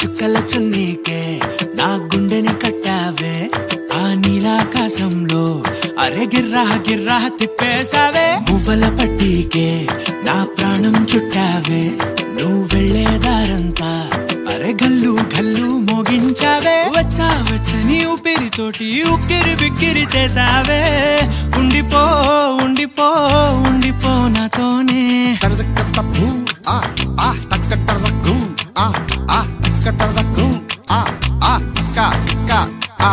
చుక్కల చున్నీకే నా గుండెని కట్టావే ఆ నీలాకాశంలో అరే గిర్రా గిర్రా తిప్పేశావే. పువ్వల పట్టీకే నా ప్రాణం చుట్టావే నువ్వు వెళ్ళేదారంతా అరే గల్లు గల్లు మోగించావే. వచ్చా వచ్చని ఊపిరితోటి ఉక్కిరి బిక్కిరి చేసావే ఉండిపో ఉండిపో ఉండిపో నాతోనే. ఆ, క, క, ఆ,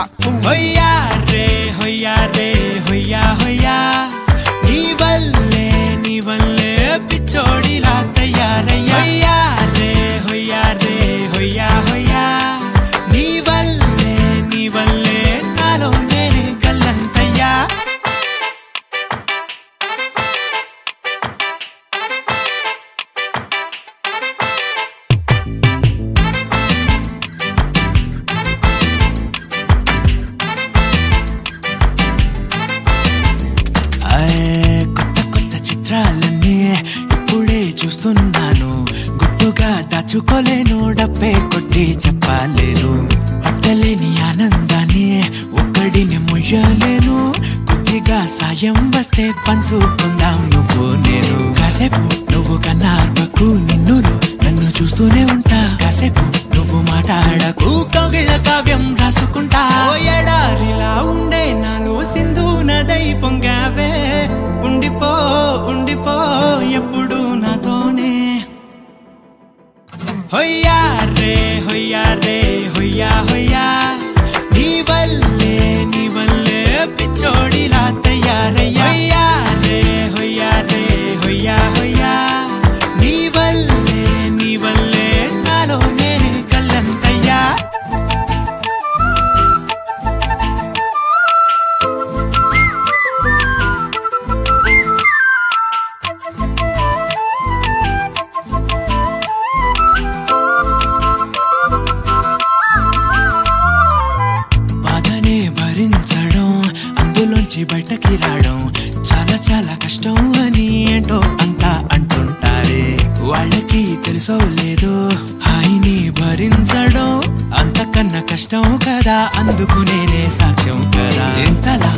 దాచుకోలేను డబ్బే కొట్టి చెప్పలేను. పట్టలేని ఆనందాన్ని ఒక్కడిని ముయ్యలేను. కొద్దిగా సాయం వస్తే పంచుకుందాం నువ్వు నేను. కాసేపు నువ్వు కన్నార్పకు నిన్ను నన్ను చూస్తూనే ఉంటా. కాసేపు నువ్వు మాట్లాడకు కవిల కావ్యం రాసుకుంటా. ఎడారిలా ఉండే నాలో సింధు నదై పొంగావే. ఉండిపో ఉండిపో ఎప్పుడు होया रे होया रे होया होया नी बल्ले नी रात यार होया रे होया रे होया నుంచి బయటకి రావడం చాలా చాలా కష్టం అని ఏంటో అంతా అంటుంటారే. వాళ్ళకి తెలుసో లేదో హాయిని భరించడం అంతకన్నా కష్టం కదా అందుకు నేనే సాక్ష్యం కదా. ఎంతలా